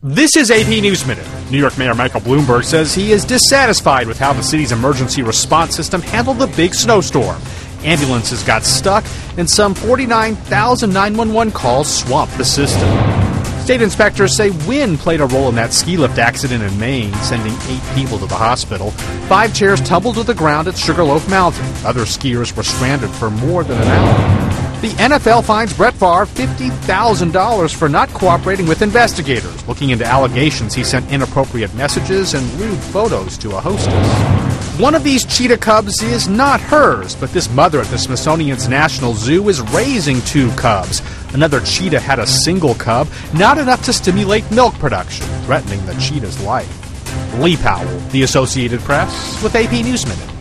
This is AP News Minute. New York Mayor Michael Bloomberg says he is dissatisfied with how the city's emergency response system handled the big snowstorm. Ambulances got stuck, and some 49,000 911 calls swamped the system. State inspectors say wind played a role in that ski lift accident in Maine, sending eight people to the hospital. Five chairs tumbled to the ground at Sugarloaf Mountain. Other skiers were stranded for more than an hour. The NFL fines Brett Favre $50,000 for not cooperating with investigators, looking into allegations he sent inappropriate messages and lewd photos to a hostess. One of these cheetah cubs is not hers, but this mother at the Smithsonian's National Zoo is raising two cubs. Another cheetah had a single cub, not enough to stimulate milk production, threatening the cheetah's life. Lee Powell, The Associated Press, with AP News Minute.